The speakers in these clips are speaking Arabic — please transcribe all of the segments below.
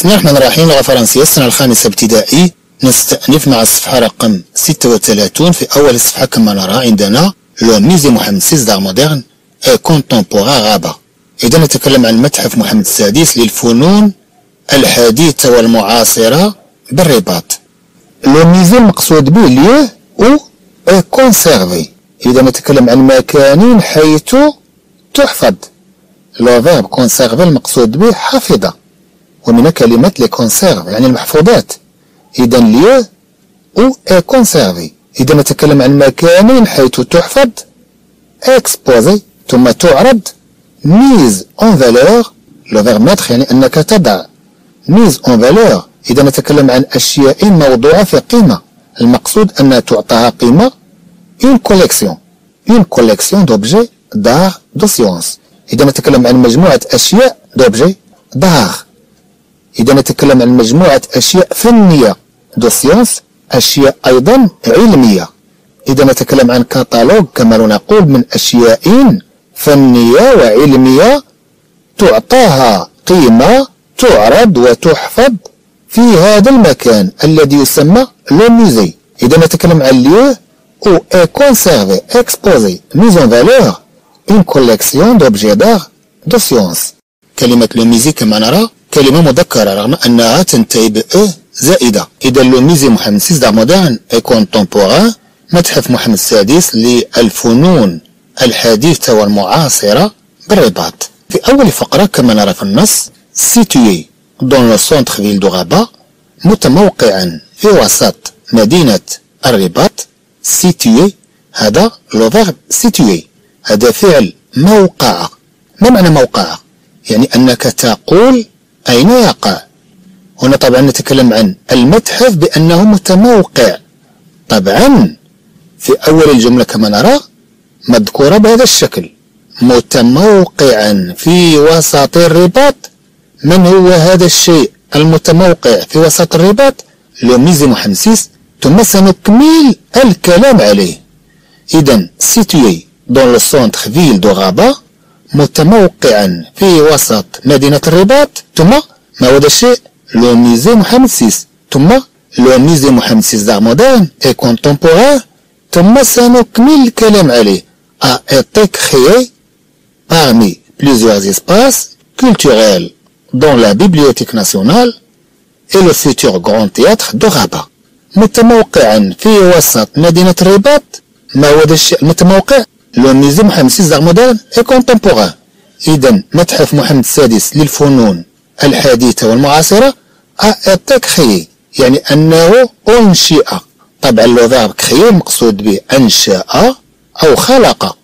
بسم الله الرحمن الرحيم. لغة فرنسية. السنة الخامسة ابتدائي. نستأنف مع الصفحة رقم 36 في أول الصفحة كما نرى عندنا. le musée محمد السادس d'art moderne et contemporain à Rabat إذا نتكلم عن متحف محمد السادس للفنون الحديثة والمعاصرة بالرباط. le musée المقصود به lieu où est conservé إذا نتكلم عن مكان حيث تحفظ. le verbe conserver المقصود به حافظة. ومن كلمة les conserves يعني المحفوظات. إذا lieu où est conservé إذا نتكلم عن مكان حيث تحفظ exposé ثم تعرض mise en valeur le verbe mettre يعني أنك تضع. mise en valeur إذا نتكلم عن أشياء موضوعة في قيمة. المقصود أن تعطاها قيمة. une collection une collection d'objets d'art de science إذا نتكلم عن مجموعة أشياء d'objets d'art إذا نتكلم عن مجموعة أشياء فنية de science أشياء أيضا علمية. إذا نتكلم عن كتالوج كما نقول من أشياء فنية وعلمية تعطاها قيمة تعرض وتحفظ في هذا المكان الذي يسمى le musée إذا نتكلم عن lieu où conservé, exposé, mis en valeur une collection d'objets d'art de science كلمة le musée كما نرى كلمة مذكرة رغم أنها تنتهي ب e زائدة. إذا le musée محمد السادس d'art moderne et contemporain متحف محمد السادس للفنون. الحديثة والمعاصرة بالرباط. في أول فقرة كما نرى في النص situé dans le centre-ville de Rabat متموقعا في وسط مدينة الرباط situé هذا le verbe situer هذا فعل موقع. ما معنى موقع؟ يعني أنك تقول أين يقع؟ هنا طبعا نتكلم عن المتحف بأنه متموقع. طبعا في أول الجملة كما نرى مذكورة بهذا الشكل. متموقعا في وسط الرباط. من هو هذا الشيء المتموقع في وسط الرباط؟ le musée Mohamed VI ثم سنكمل الكلام عليه. إذا situé dans le centre-ville de Rabat متموقعا في وسط مدينة الرباط ثم ما هو الشيء le musée Mohamed VI ثم le musée Mohamed VI d'art moderne et contemporain ثم سنكمل الكلام عليه a été créé parmi plusieurs espaces culturels dont la Bibliothèque nationale et le futur Grand Théâtre de Rabat. متموقعا في وسط مدينة الرباط ما هو الشيء المتموقع le musée محمد السادس moderne et contemporain اذا متحف محمد السادس للفنون الحديثة والمعاصرة a créé يعني أنه أنشئ. طبعا le verbe créer المقصود به أنشأ أو خلق.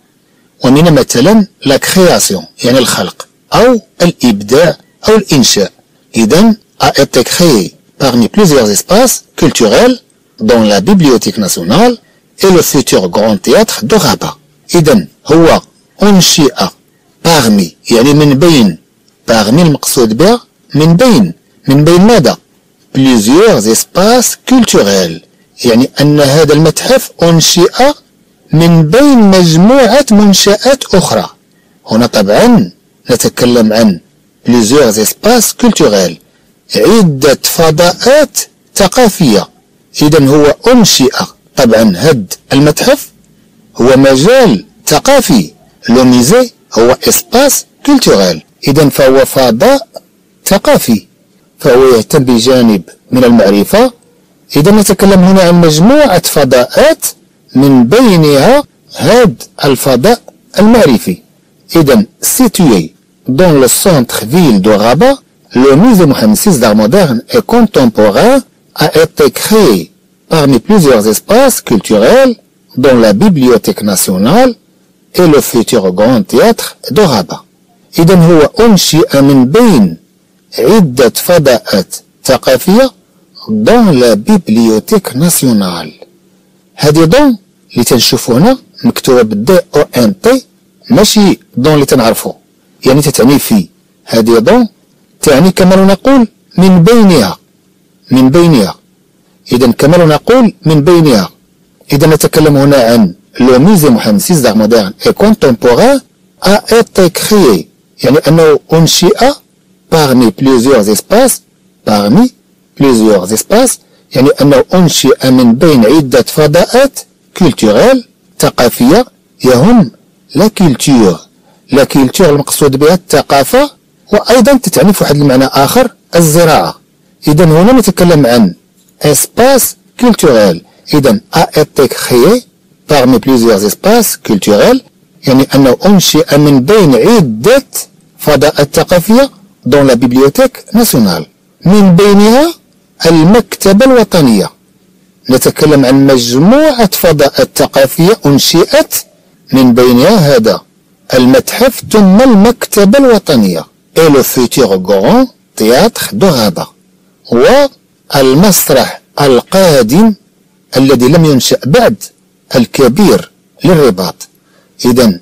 ومن مثلا la création يعني الخلق أو الإبداع أو الإنشاء. اذا a été parmi plusieurs espaces culturels dont la Bibliothèque nationale et le futur Grand Théâtre de Rabat. إذا هو أنشئ parmi يعني من بين parmi المقصود به من بين من بين ماذا؟ plusieurs espaces culturels يعني أن هذا المتحف أنشئ من بين مجموعة منشآت أخرى هنا طبعا نتكلم عن plusieurs espaces culturels عدة فضاءات ثقافية إذا هو أنشئ طبعا هد المتحف هو مجال ثقافي le musée هو espace culturel إذا فهو فضاء ثقافي فهو يهتم بجانب من المعرفة. إذا نتكلم هنا عن مجموعة فضاءات من بينها هذا الفضاء المعرفي. إذا situé dans le centre-ville de Rabat Le musée Mohamed VI d'art moderne et contemporain a été créé parmi plusieurs espaces culturels dont la Bibliothèque nationale et le futur Grand Théâtre de Rabat. إذا هو أنشئ من بين عدة فضاءات ثقافية dans la Bibliothèque nationale. هذه دون اللي تنشوفو هنا مكتوبة بالدي أو ان تي ماشي دون اللي تنعرفو يعني تتعني في. هذه دون تعني كما نقول من بينها. من بينها. إذا كما نقول من بينها. إذا نتكلم هنا عن le musée Mohamed VI d'art moderne et contemporain a été créé. يعني أنه أنشئ parmi plusieurs espaces parmi plusieurs espaces. يعني أنه أنشئ من بين عدة فضاءات culturels ثقافية. يهم la culture la culture المقصود بها الثقافة. وأيضا تتعني في واحد المعنى آخر الزراعة. إذا هنا نتكلم عن espace culturel. إذا a été créé parmi plusieurs espaces culturels يعني أنه أنشئ من بين عدة فضاءات ثقافية dans la bibliothèque nationale. من بينها المكتبة الوطنية. نتكلم عن مجموعة فضاءات ثقافية أنشئت من بينها هذا. المتحف ثم المكتبة الوطنية. Et le futur grand théâtre de Rabat. والمسرح القادم الذي لم ينشأ بعد الكبير للرباط. إذا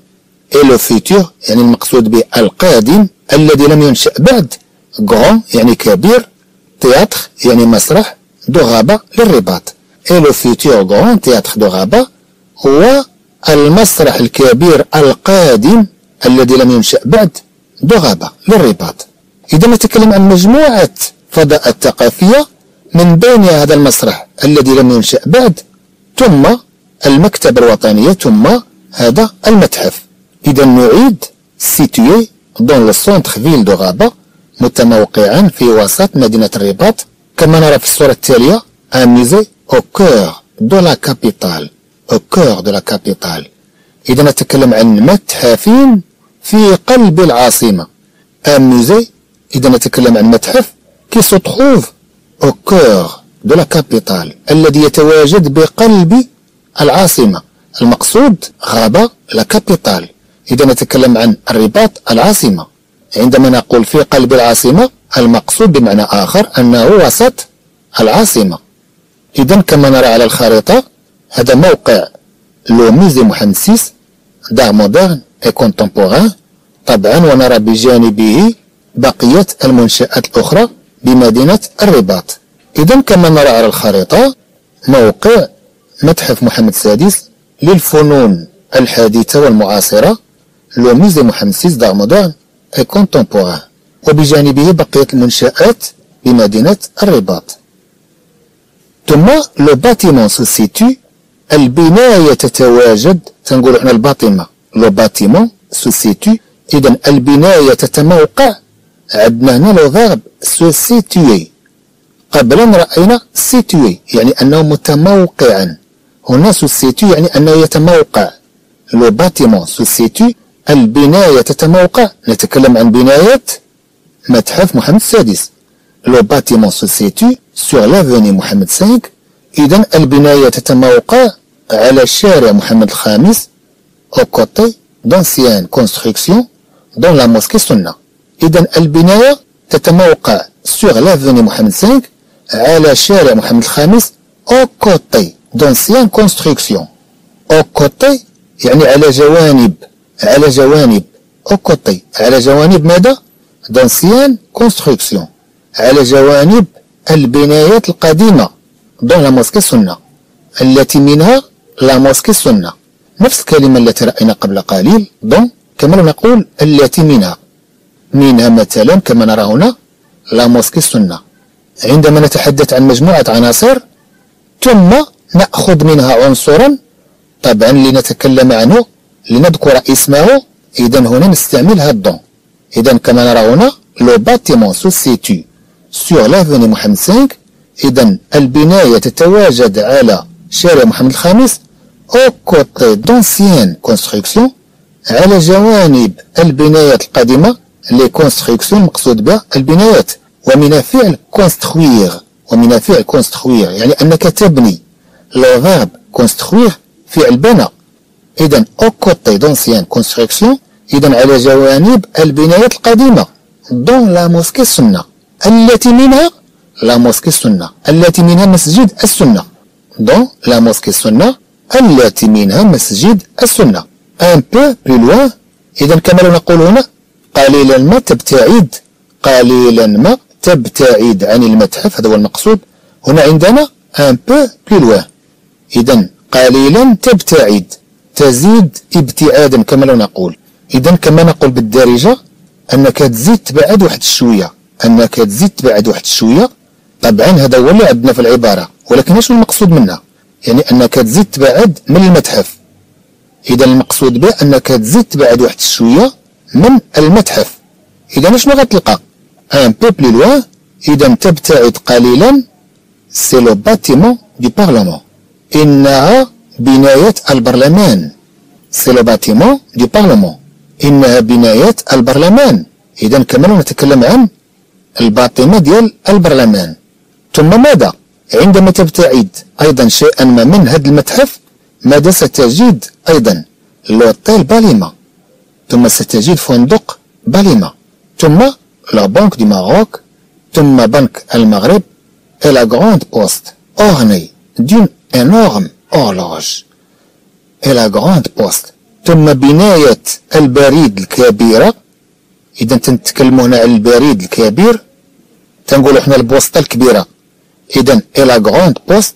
le futur يعني المقصود به القادم الذي لم ينشأ بعد grand يعني كبير تياتر يعني مسرح دو غابة للرباط. le futur grand théâtre de Rabat هو المسرح الكبير القادم الذي لم ينشأ بعد بغابة للرباط. إذا نتكلم عن مجموعة فضاءات ثقافية من بين هذا المسرح الذي لم ينشأ بعد ثم المكتبة الوطنية ثم هذا المتحف. إذا نعيد situé dans le centre-ville de Rabat متموقعا في وسط مدينة الرباط. كما نرى في الصورة التالية un musée au cœur de la capitale. Au cœur de la capitale. إذا نتكلم عن متحف في قلب العاصمة. un musée إذا نتكلم عن متحف qui se trouve au cœur de la capitale الذي يتواجد بقلب العاصمة. المقصود Rabat la capitale إذا نتكلم عن الرباط العاصمة. عندما نقول في قلب العاصمة المقصود بمعنى آخر أنه وسط العاصمة. إذا كما نرى على الخريطة هذا موقع le musée Mohamed six d'art moderne et contemporain طبعا ونرى بجانبه بقية المنشآت الأخرى. بمدينة الرباط. إذا كما نرى على الخريطة موقع متحف محمد السادس للفنون الحديثة والمعاصرة le musée Mohamed six d'art et contemporain وبجانبه بقية المنشآت بمدينة الرباط. ثم le bâtiment se situe البناية تتواجد تنقول إحنا الباطمة le bâtiment se situe إذا البناية تتموقع عندنا هنا le verbe se situer قبلا رأينا situé يعني أنه متموقعا. هنا se situe يعني أنه يتموقع. le bâtiment se situe البناية تتموقع. نتكلم عن بناية متحف محمد السادس. le bâtiment se situe sur l'avenue Mohamed 5 إذا البناية تتموقع على شارع محمد الخامس aux côtés d'anciennes constructions dont la mosquée Sounna إذا البناية تتموقع sur l'avenue Mohamed 5 على شارع محمد الخامس aux côtés d'anciennes constructions aux côtés يعني على جوانب على جوانب. aux côtés على جوانب ماذا؟ d'anciennes constructions على جوانب البنايات القديمة dont la mosquée Sounna التي منها la mosquée Sounna نفس الكلمة التي رأينا قبل قليل dont كما نقول التي منها. منها مثلا كما نرى هنا la mosquée Sounna عندما نتحدث عن مجموعة عناصر ثم نأخذ منها عنصرا طبعا لنتكلم عنه لنذكر اسمه. إذا هنا نستعمل هاد dont إذا كما نرى هنا le bâtiment se situe sur l'avenue Mohamed 5 إذا البناية تتواجد على شارع محمد الخامس aux côtés d'anciennes constructions على جوانب البنايات القديمة les constructions مقصود بها البنايات ومن فعل construire ومن فعل construire يعني أنك تبني le verbe construire فعل بنى إذا aux côtés d'anciennes constructions إذا على جوانب البنايات القديمة dont la mosquée السنة التي منها la mosquée السنة التي منها مسجد السنة dont la mosquée السنة التي منها مسجد السنة un peu plus loin إذا كما نقول هنا قليلا ما تبتعد قليلا ما تبتعد عن المتحف. هذا هو المقصود. هنا عندنا un peu plus loin إذا قليلا تبتعد تزيد ابتعادا كما نقول. إذا كما نقول بالدارجة أنك تزيد تبعد واحد الشوية أنك تزيد تبعد واحد الشوية طبعا هذا هو اللي عندنا في العبارة ولكن إيش المقصود منها؟ يعني أنك تزيد تبعد من المتحف. اذا المقصود به أنك تزيد تبعد واحد شوية من المتحف. إذا شنو غتلقى un peu plus loin اذا تبتعد قليلا. c'est le bâtiment du parlement إنها بناية البرلمان. c'est le bâtiment du parlement إنها بناية البرلمان. اذا كمان نتكلم عن الباطمة ديال البرلمان. ثم ماذا؟ عندما تبتعد أيضا شيئا ما من هذا المتحف ماذا ستجد أيضا؟ لوتيل باليما. ثم ستجد فندق باليما ثم لا بنك دي ماروك ثم بنك المغرب et la grande poste ornée d'une énorme horloge. Et la grande poste. ثم بناية البريد الكبيرة. إذا تنتكلموا هنا على البريد الكبير تنقولوا إحنا البوسطة الكبيرة. إذا إلى غروند بوست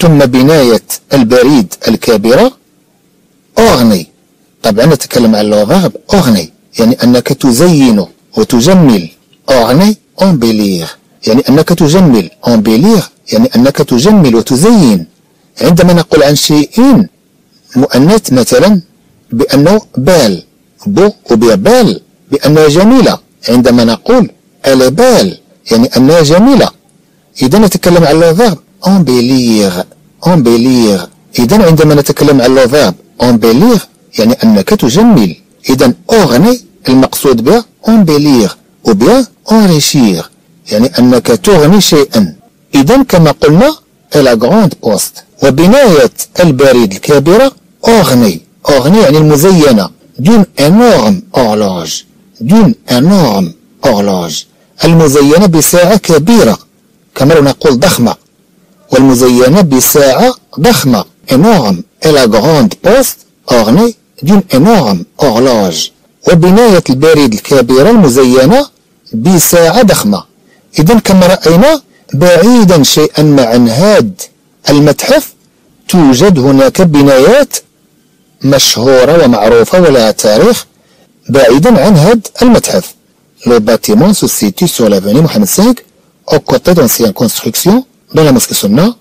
ثم بناية البريد الكبيرة. أغني طبعا نتكلم عن لو أغني. يعني أنك تزين وتجمل. أغني. أمبليغ يعني أنك تجمل. أمبليغ يعني أنك تجمل وتزين. عندما نقول عن شيء مؤنث مثلا بأنه belle. beau و belle بأنها جميلة. عندما نقول elle est belle يعني أنها جميلة. إذا نتكلم عن le verbe embellir embellir إذا عندما نتكلم عن le verbe embellir يعني أنك تجمل. إذا ornée المقصود به embellir ou bien enrichir يعني أنك تغني شيئا. إذا كما قلنا et la grande poste وبناية البريد الكبيرة ornée. ornée يعني المزينة. d'une énorme horloge d'une énorme horloge المزينة بساعة كبيرة. كما نقول ضخمة. والمزينة بساعة ضخمة. Et la grande poste ornée d'une énorme horloge وبناية البريد الكبيرة المزينة بساعة ضخمة. إذا كما رأينا بعيدا شيئا ما عن هاد المتحف توجد هناك بنايات مشهورة ومعروفة ولها تاريخ بعيدا عن هاد المتحف. le bâtiment se situe sur l'avenue Mohamed cinq aux côtés d'anciennes constructions dont la mosquée Sounna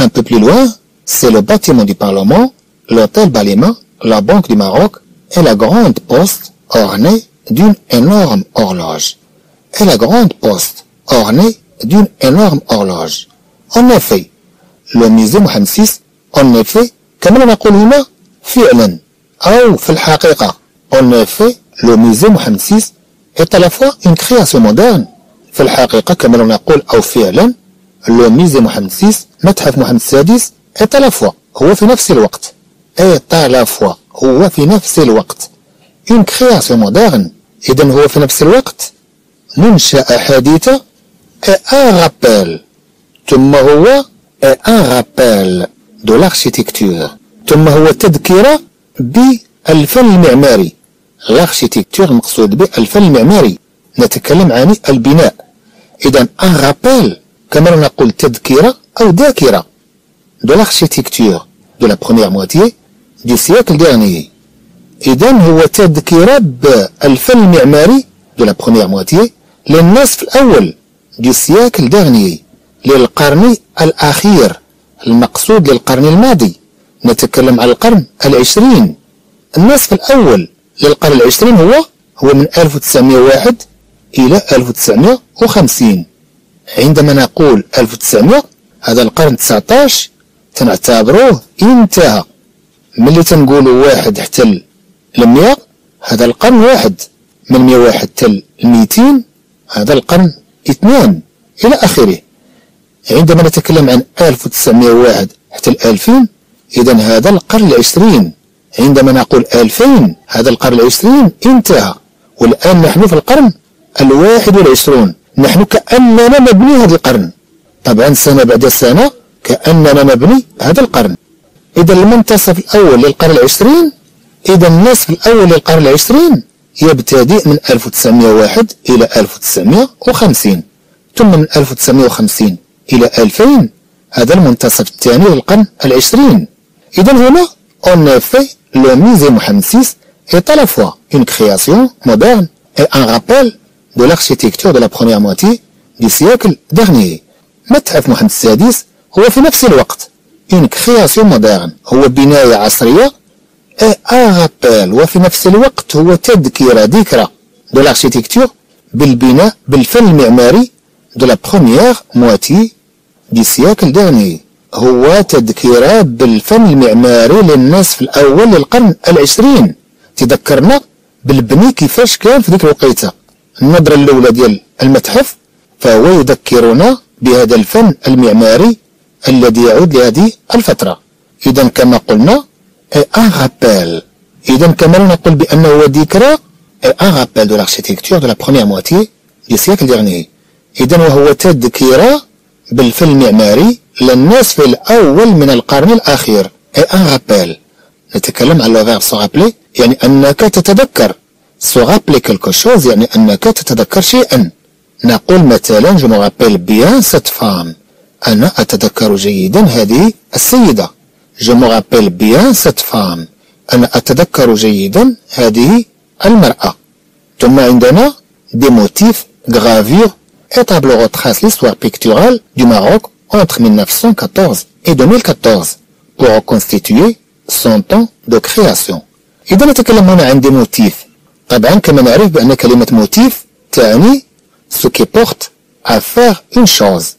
un peu plus loin c'est le bâtiment du parlement لوتيل باليمان la Banque du Maroc et la grande poste ornée d'une énorme horloge. Et la grande poste ornée d'une énorme horloge. En effet, le musée Mohamed VI, en effet, كما نقول هنا فعلا أو في الحقيقة en effet, le musée Mohamed VI est à la fois une création moderne في الحقيقة كما نقول أو فعلا لو ميزي محمد سيس متحف محمد السادس est à la fois هو في نفس الوقت à la fois هو في نفس الوقت une création moderne إذا هو في نفس الوقت منشأة حديثة et un rappel. ثم هو et un rappel de l'architecture. ثم هو تذكرة بالفن المعماري l'architecture المقصود به الفن المعماري نتكلم عن البناء إذا ان رابيل كما نقول تذكرة أو ذاكرة de l'architecture de la première moitié du siècle dernier إذا هو تذكرة بالفن المعماري de la première moitié للنصف الأول. du siècle dernier للقرن الأخير. المقصود للقرن الماضي. نتكلم عن القرن العشرين. النصف الأول للقرن العشرين هو هو من 1901 إلى 1950 عندما نقول 1900 هذا القرن 19 تنعتبروه انتهى. ملي تنقولوا واحد حتى المئة هذا القرن واحد. من 101 حتى 200 هذا القرن اثنان إلى آخره. عندما نتكلم عن 1901 حتى 2000 إذا هذا القرن العشرين. عندما نقول 2000 هذا القرن العشرين انتهى. والآن نحن في القرن الواحد والعشرون. نحن كأننا نبني هذا القرن. طبعا سنة بعد سنة كأننا نبني هذا القرن. إذا المنتصف الأول للقرن العشرين إذا النصف الأول للقرن العشرين يبتدئ من 1901 إلى 1950 ثم من 1950 إلى 2000 هذا المنتصف الثاني للقرن العشرين إذا هنا on a fait le musée Mohamed VI est à la fois une création moderne et un rappel de l'architecture de la première moitié du siècle dernier. متحف محمد السادس هو في نفس الوقت une création moderne هو بناية عصرية rappel وفي نفس الوقت هو تذكرة ذكرى de l'architecture بالبناء بالفن المعماري de la première moitié du siècle dernier هو تذكرة بالفن المعماري للناس في الأول للقرن العشرين. تذكرنا بالبني كيفاش كان في ذيك الوقيته النظرة الأولى ديال المتحف فهو يذكرنا بهذا الفن المعماري الذي يعود لهذه الفترة. إذا كما قلنا un rappel إذا كما نقول بأنه هو ذكرى un rappel de l'architecture de la première moitié du siècle dernier إذا وهو تذكرة بالفن المعماري للناس في الأول من القرن الأخير. un rappel نتكلم عن le verbe se rappeler يعني أنك تتذكر. se rappeler quelque chose يعني أنك تتذكر شيئا. نقول مثلا je me rappelle bien cette femme أنا أتذكر جيدا هذه السيدة. je me rappelle bien cette femme أنا أتذكر جيدا هذه المرأة. ثم عندنا des motifs gravures et tableaux retracent l'histoire picturale du Maroc entre 1914 et 2014 pour reconstituer son temps de création. إذا نتكلم هنا عن des motifs طبعا كما نعرف بأن كلمة motif تعني ce qui porte à faire une chose.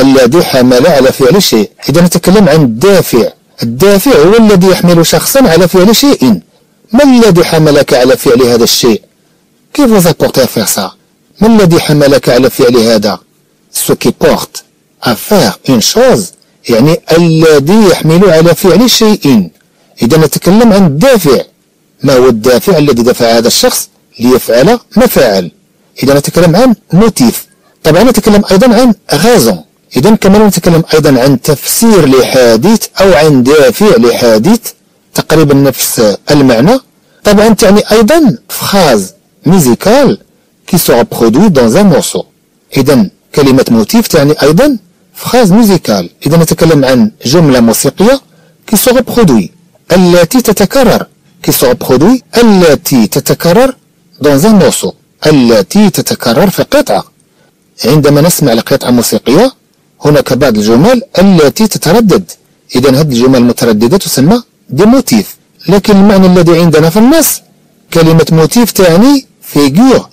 الذي حمل على فعل شيء. إذا نتكلم عن الدافع. الدافع هو الذي يحمل شخصا على فعل شيء. ما الذي حملك على فعل هذا الشيء؟ كيف vous apportez faire ما الذي حملك على فعل هذا؟ Ce qui porte à une chose يعني الذي يحمل على فعل شيء. إذا نتكلم عن الدافع. ما هو الدافع الذي دفع هذا الشخص ليفعل ما فعل؟ إذا نتكلم عن motif طبعا نتكلم أيضا عن raison إذا كما نتكلم أيضا عن تفسير لحادث أو عن دافع لحادث تقريبا نفس المعنى. طبعا تعني أيضا phrase musicale qui se produit dans un morceau إذا كلمة motif تعني أيضا phrase musicale إذا نتكلم عن جملة موسيقية qui se produit التي تتكرر qui se produit التي تتكرر dans un morceau التي تتكرر في قطعة. عندما نسمع لقطعة موسيقية هناك بعض الجمل التي تتردد. إذا هذه الجمل المترددة تسمى motif لكن المعنى الذي عندنا في النص كلمة motif تعني figure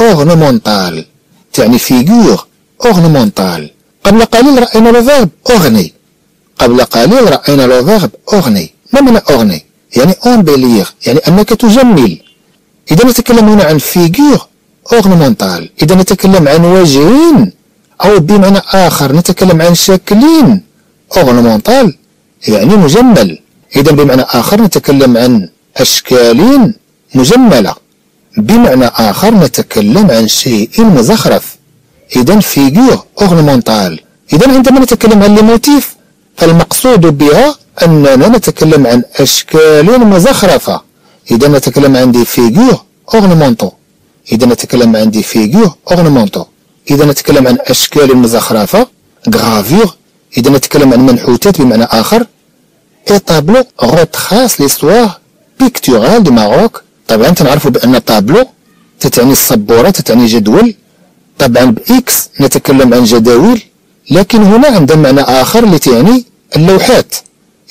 ornementale تعني figure ornementale قبل قليل رأينا le verbe orner قبل قليل رأينا le verbe orner ما معنى أغني يعني embellir يعني أنك تجمل. إذا نتكلم هنا عن figure ornementale إذا نتكلم عن وجه أو بمعنى آخر نتكلم عن شكل ornementale يعني مجمل. إذا بمعنى آخر نتكلم عن أشكال مجملة. بمعنى آخر نتكلم عن شيء مزخرف. إذا figure ornementale إذا عندما نتكلم عن ال motif فالمقصود بها أننا نتكلم عن أشكال مزخرفة. إذا نتكلم عن des figures ornementales إذا نتكلم عن des figures ornementales إذا نتكلم عن أشكال مزخرفة gravures إذا نتكلم عن منحوتات بمعنى آخر et tableaux retracent l'histoire picturale du Maroc طبعا تنعرفوا بأن طابلو تتعني السبورة تتعني جدول. طبعا ب x نتكلم عن جداول لكن هنا عندها معنى آخر اللي تعني اللوحات.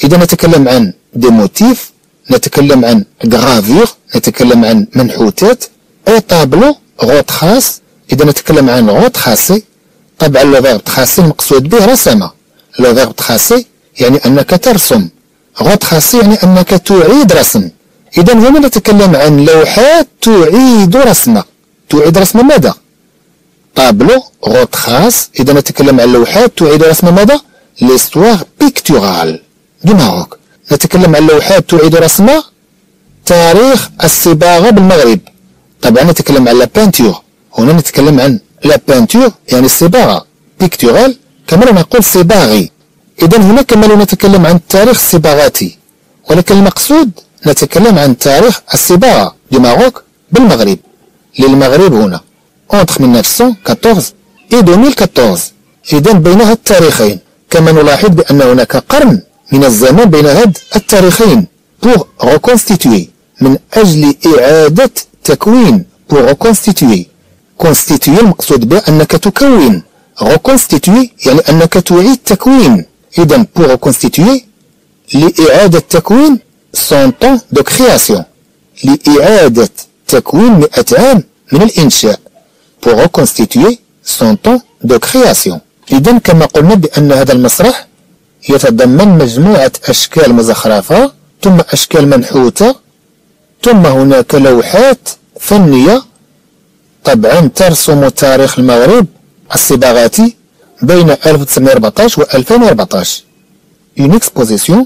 إذا نتكلم عن des motifs نتكلم عن gravures نتكلم عن منحوتات. et tableaux retracent إذا نتكلم عن retracer طبعا le verbe tracer المقصود به رسم le verbe tracer يعني أنك ترسم. retracer يعني أنك تعيد رسم. إذا هنا نتكلم عن لوحات تعيد رسمة. تعيد رسم ماذا؟ tableaux retracent إذا نتكلم عن لوحات تعيد رسم ماذا؟ l'histoire picturale. du Maroc. نتكلم عن لوحات تعيد رسم تاريخ الصباغة بالمغرب. طبعا نتكلم عن la peinture هنا نتكلم عن la peinture يعني الصباغة. picturale كما نقول صباغي. إذا هنا كما نتكلم عن التاريخ الصباغاتي ولكن المقصود نتكلم عن تاريخ الصباغة du Maroc بالمغرب. للمغرب هنا. Entre 1914 et 2014 إذا بين هاد التاريخين. كما نلاحظ بأن هناك قرن من الزمن بين هاد التاريخين pour reconstituer. من أجل إعادة تكوين pour reconstituer. constituer المقصود به أنك تكون reconstituer يعني أنك تعيد تكوين إذا pour reconstituer لإعادة تكوين 100 ans de création. لإعادة تكوين 100 عام من الإنشاء pour reconstituer 100 ans de création. إذا كما قلنا بأن هذا المسرح يتضمن مجموعة أشكال مزخرفة ثم أشكال منحوتة ثم هناك لوحات فنية طبعا ترسم تاريخ المغرب الصباغاتي بين 1914 و 2014 une exposition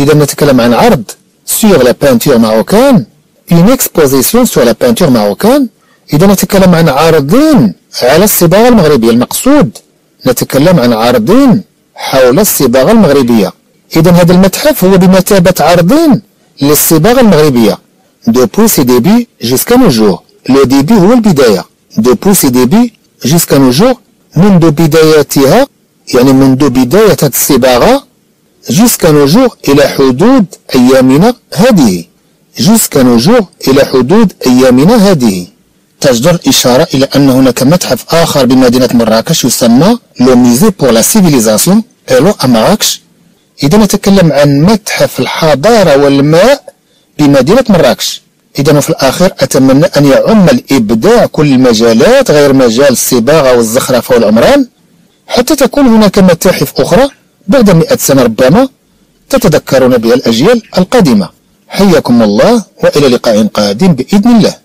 إذا نتكلم عن عرض sur la peinture marocaine. Une exposition sur la peinture marocaine إذا نتكلم عن عرضين على الصباغة المغربية المقصود. نتكلم عن عرضين حول الصباغة المغربية. إذا هذا المتحف هو بمثابة عرضين للصباغة المغربية. Depuis ses débuts jusqu'à nos le début هو البداية depuis ses débuts jusqu'à nos jours منذ بداياتها يعني منذ بداية الصباغة jusqu'à nos jours إلى حدود أيامنا هذه jusqu'à nos jours إلى حدود أيامنا هذه تجدر الإشارة إلى أن هناك متحف آخر بمدينة مراكش يسمى le musée pour la civilisation إلو أمراكش إذا نتكلم عن متحف الحضارة والماء بمدينة مراكش إذا في الأخير أتمنى أن يعم الإبداع كل المجالات غير مجال الصباغة والزخرفة والعمران حتى تكون هناك متاحف أخرى بعد مئة سنة ربما تتذكرون بها الأجيال القادمة حياكم الله وإلى لقاء قادم بإذن الله.